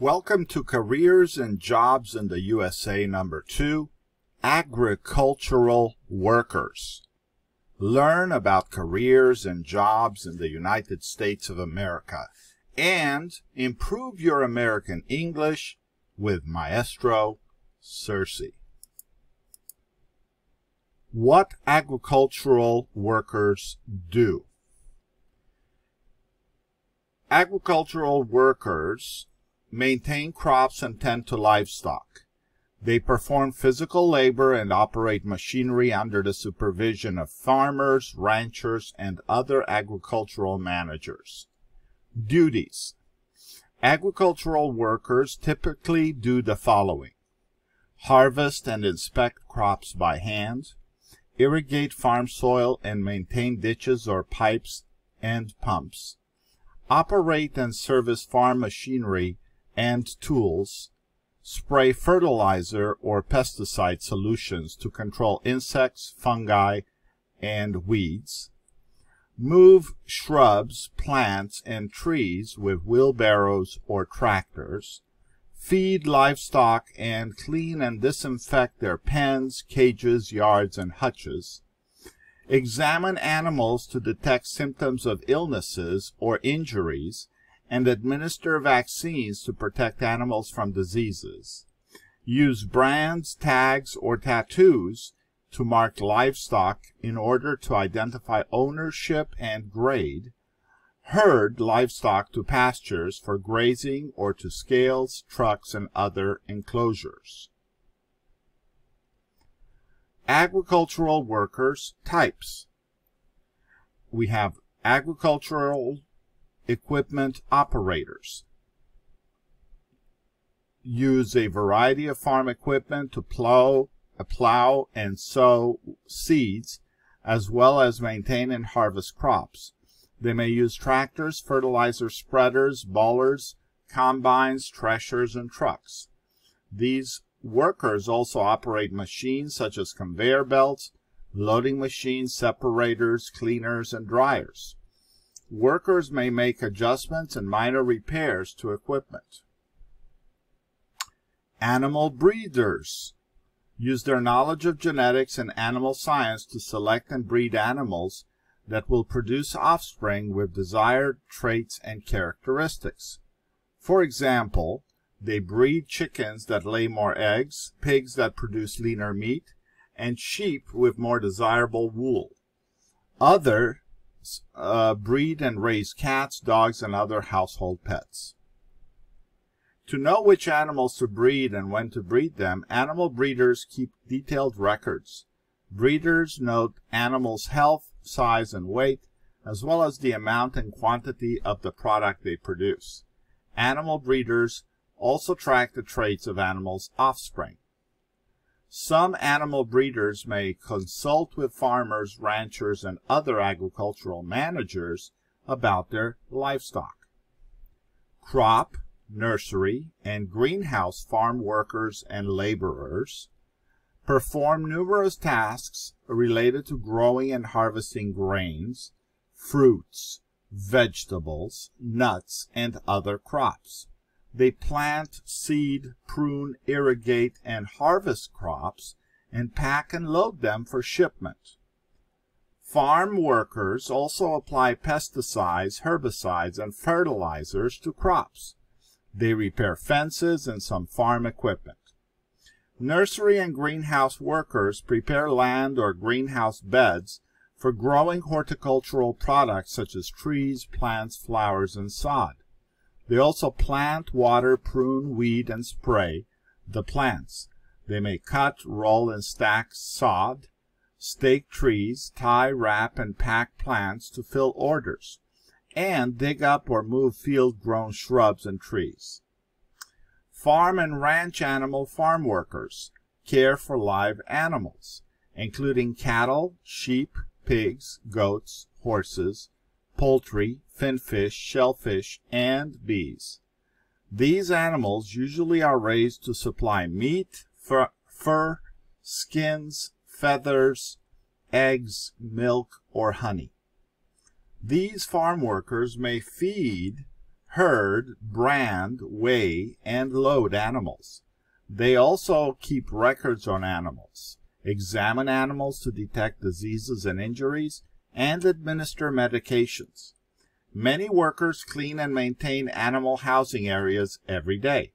Welcome to Careers and Jobs in the USA number 2, Agricultural Workers. Learn about careers and jobs in the United States of America and improve your American English with Maestro Sersea. What agricultural workers do. Agricultural workers maintain crops and tend to livestock. They perform physical labor and operate machinery under the supervision of farmers, ranchers, and other agricultural managers. Duties. Agricultural workers typically do the following. Harvest and inspect crops by hand, irrigate farm soil and maintain ditches or pipes and pumps, operate and service farm machinery and tools, spray fertilizer or pesticide solutions to control insects, fungi, and weeds, move shrubs, plants, and trees with wheelbarrows or tractors, feed livestock and clean and disinfect their pens, cages, yards, and hutches, examine animals to detect symptoms of illnesses or injuries, and administer vaccines to protect animals from diseases. Use brands, tags, or tattoos to mark livestock in order to identify ownership and grade. Herd livestock to pastures for grazing or to scales, trucks, and other enclosures. Agricultural workers types. We have agricultural equipment operators use a variety of farm equipment to plow, uh, plow and sow seeds, as well as maintain and harvest crops. They may use tractors, fertilizer spreaders, balers, combines, threshers, and trucks. These workers also operate machines such as conveyor belts, loading machines, separators, cleaners, and dryers. Workers may make adjustments and minor repairs to equipment. Animal breeders use their knowledge of genetics and animal science to select and breed animals that will produce offspring with desired traits and characteristics. For example, they breed chickens that lay more eggs, pigs that produce leaner meat, and sheep with more desirable wool. Other uh, breed and raise cats, dogs, and other household pets. To know which animals to breed and when to breed them, animal breeders keep detailed records. Breeders note animals' health, size, and weight, as well as the amount and quantity of the product they produce. Animal breeders also track the traits of animals' offspring. Some animal breeders may consult with farmers, ranchers, and other agricultural managers about their livestock. Crop, nursery, and greenhouse farm workers and laborers perform numerous tasks related to growing and harvesting grains, fruits, vegetables, nuts, and other crops. They plant, seed, prune, irrigate, and harvest crops, and pack and load them for shipment. Farm workers also apply pesticides, herbicides, and fertilizers to crops. They repair fences and some farm equipment. Nursery and greenhouse workers prepare land or greenhouse beds for growing horticultural products such as trees, plants, flowers, and sod. They also plant, water, prune, weed, and spray the plants. They may cut, roll, and stack sod, stake trees, tie, wrap, and pack plants to fill orders, and dig up or move field-grown shrubs and trees. Farm and ranch animal farm workers care for live animals, including cattle, sheep, pigs, goats, horses, poultry, finfish, shellfish, and bees. These animals usually are raised to supply meat, fur, fur skins, feathers, eggs, milk, or honey. These farm workers may feed herd, brand, weigh, and load animals. They also keep records on animals, examine animals to detect diseases and injuries, and administer medications. Many workers clean and maintain animal housing areas every day.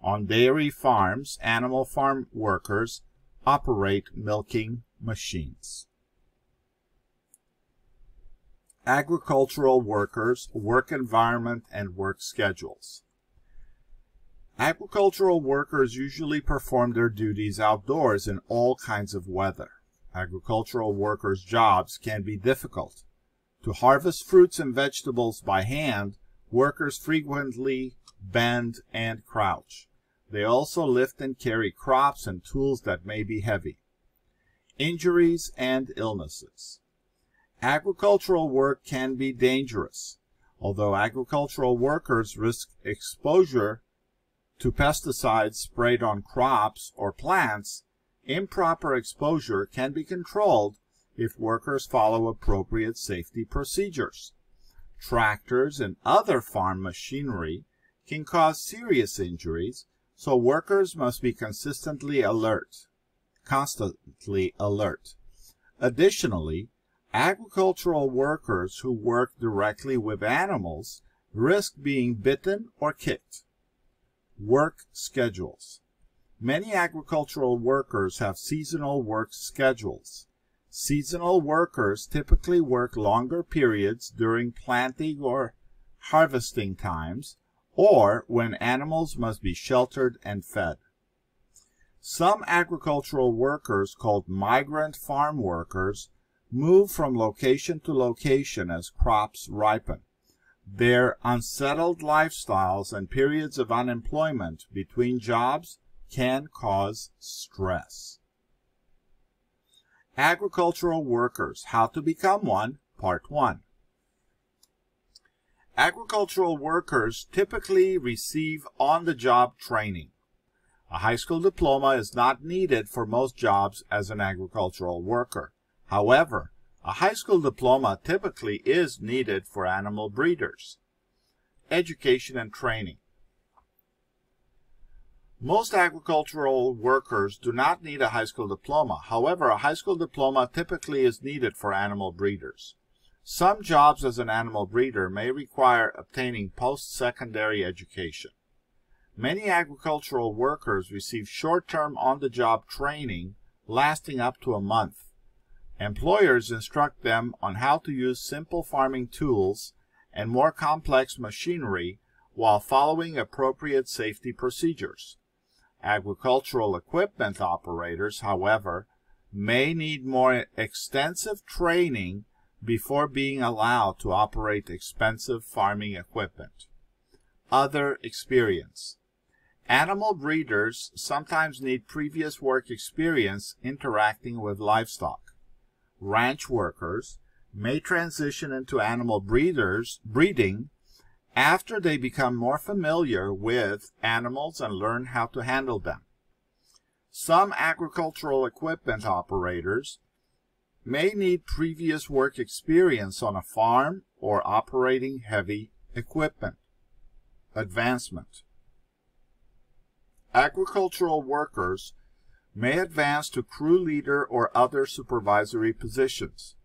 On dairy farms, animal farm workers operate milking machines. Agricultural workers, work environment, and work schedules. Agricultural workers usually perform their duties outdoors in all kinds of weather. Agricultural workers' jobs can be difficult. To harvest fruits and vegetables by hand, workers frequently bend and crouch. They also lift and carry crops and tools that may be heavy. Injuries and illnesses. Agricultural work can be dangerous. Although agricultural workers risk exposure to pesticides sprayed on crops or plants, improper exposure can be controlled if workers follow appropriate safety procedures. Tractors and other farm machinery can cause serious injuries, so workers must be consistently alert, constantly alert. Additionally, Agricultural workers who work directly with animals risk being bitten or kicked. Work schedules. Many agricultural workers have seasonal work schedules. Seasonal workers typically work longer periods during planting or harvesting times, or when animals must be sheltered and fed. Some agricultural workers, called migrant farm workers, move from location to location as crops ripen. Their unsettled lifestyles and periods of unemployment between jobs can cause stress. Agricultural workers, how to become one, part one. Agricultural workers typically receive on-the-job training. A high school diploma is not needed for most jobs as an agricultural worker. However, a high school diploma typically is needed for animal breeders. Education and training. Most agricultural workers do not need a high school diploma. However, a high school diploma typically is needed for animal breeders. Some jobs as an animal breeder may require obtaining post-secondary education. Many agricultural workers receive short-term on-the-job training lasting up to a month. Employers instruct them on how to use simple farming tools and more complex machinery while following appropriate safety procedures. Agricultural equipment operators, however, may need more extensive training before being allowed to operate expensive farming equipment. Other experience. Animal breeders sometimes need previous work experience interacting with livestock ranch workers may transition into animal breeders, breeding after they become more familiar with animals and learn how to handle them. Some agricultural equipment operators may need previous work experience on a farm or operating heavy equipment. Advancement. Agricultural workers may advance to crew leader or other supervisory positions.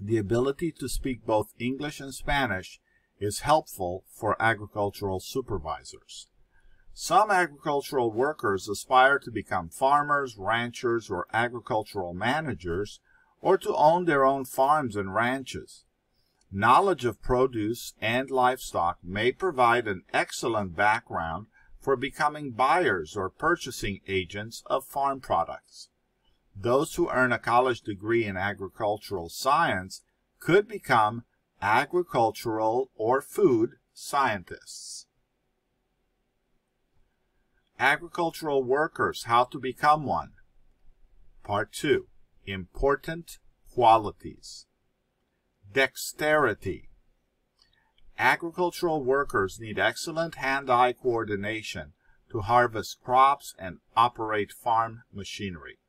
The ability to speak both English and Spanish is helpful for agricultural supervisors. Some agricultural workers aspire to become farmers, ranchers, or agricultural managers, or to own their own farms and ranches. Knowledge of produce and livestock may provide an excellent background for becoming buyers or purchasing agents of farm products. Those who earn a college degree in agricultural science could become agricultural or food scientists. Agricultural workers, how to become one. Part 2. Important qualities. Dexterity. Agricultural workers need excellent hand-eye coordination to harvest crops and operate farm machinery.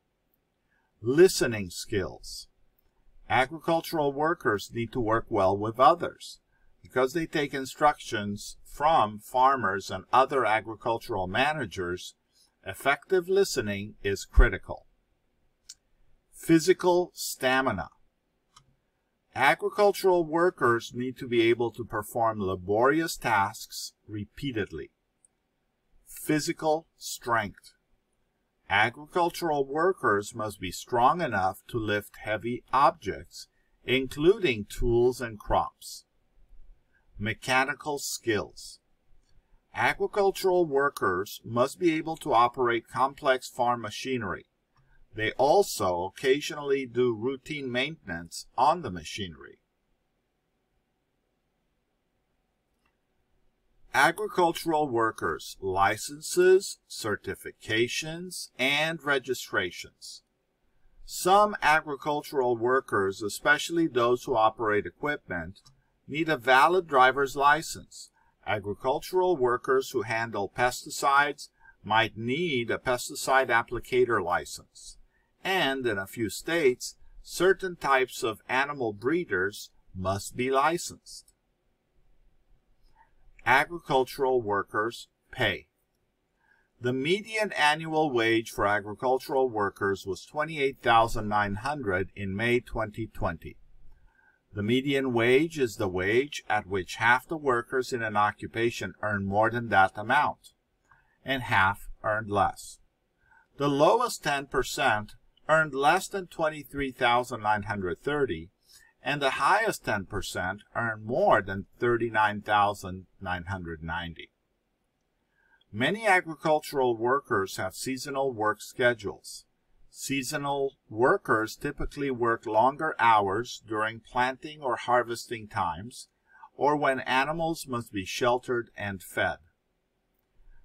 Listening skills. Agricultural workers need to work well with others. because they take instructions from farmers and other agricultural managers, effective listening is critical. Physical stamina. Agricultural workers need to be able to perform laborious tasks repeatedly. Physical strength. Agricultural workers must be strong enough to lift heavy objects, including tools and crops. Mechanical skills. Agricultural workers must be able to operate complex farm machinery. They also occasionally do routine maintenance on the machinery. Agricultural workers, licenses, certifications, and registrations. Some agricultural workers, especially those who operate equipment, need a valid driver's license. Agricultural workers who handle pesticides might need a pesticide applicator license. And in a few states, certain types of animal breeders must be licensed. Agricultural workers pay. The median annual wage for agricultural workers was 28,900 in May 2020. The median wage is the wage at which half the workers in an occupation earn more than that amount, and half earned less. The lowest 10% earned less than 23,930 and the highest 10% earned more than 39,990. Many agricultural workers have seasonal work schedules. Seasonal workers typically work longer hours during planting or harvesting times, or when animals must be sheltered and fed.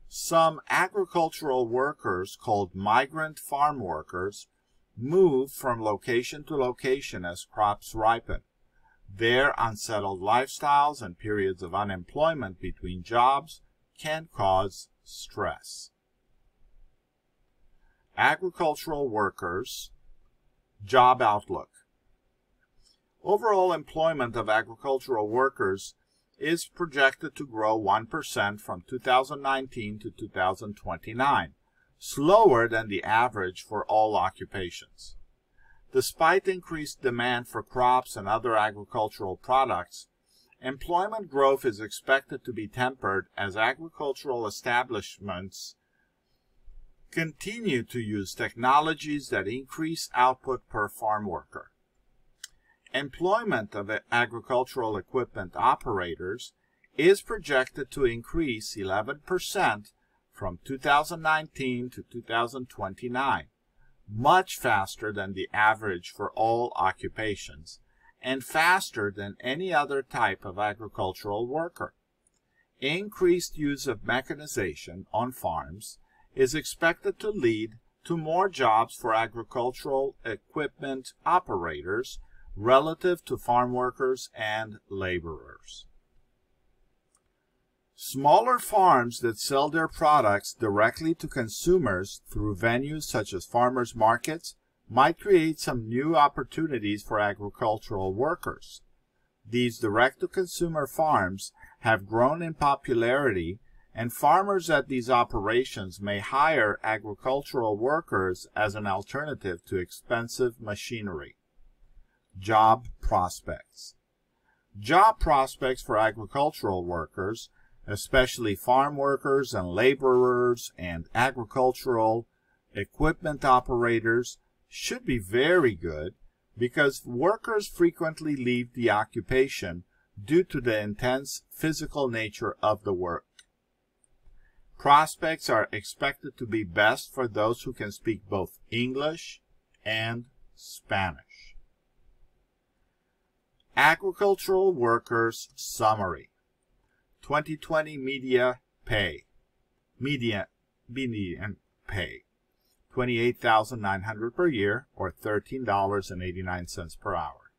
Some agricultural workers, called migrant farm workers, move from location to location as crops ripen. Their unsettled lifestyles and periods of unemployment between jobs can cause stress. Agricultural workers, job outlook. Overall employment of agricultural workers is projected to grow 1% from 2019 to 2029 slower than the average for all occupations. Despite increased demand for crops and other agricultural products, employment growth is expected to be tempered as agricultural establishments continue to use technologies that increase output per farm worker. Employment of agricultural equipment operators is projected to increase 11% from 2019 to 2029, much faster than the average for all occupations, and faster than any other type of agricultural worker. Increased use of mechanization on farms is expected to lead to more jobs for agricultural equipment operators relative to farm workers and laborers. Smaller farms that sell their products directly to consumers through venues such as farmers markets might create some new opportunities for agricultural workers. These direct-to-consumer farms have grown in popularity and farmers at these operations may hire agricultural workers as an alternative to expensive machinery. Job prospects. Job prospects for agricultural workers especially farm workers and laborers and agricultural equipment operators, should be very good because workers frequently leave the occupation due to the intense physical nature of the work. Prospects are expected to be best for those who can speak both English and Spanish. Agricultural Workers Summary 2020 media pay. Media, median pay. 28900 per year or $13.89 per hour.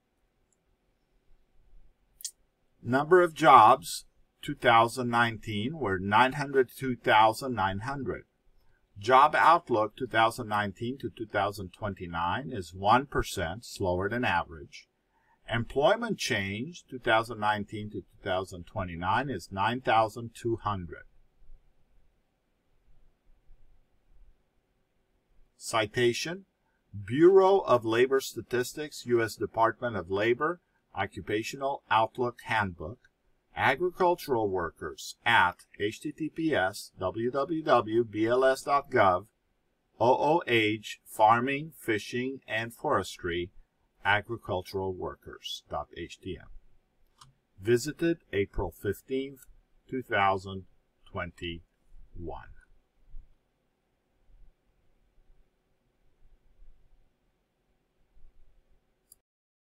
Number of jobs 2019 were 902,900. Job outlook 2019 to 2029 is 1% slower than average Employment change 2019 to 2029 is 9,200. Citation Bureau of Labor Statistics, U.S. Department of Labor, Occupational Outlook Handbook, agricultural workers at https www.bls.gov OOH Farming, Fishing, and Forestry Agricultural Workers.htm. Visited April 15th, 2021.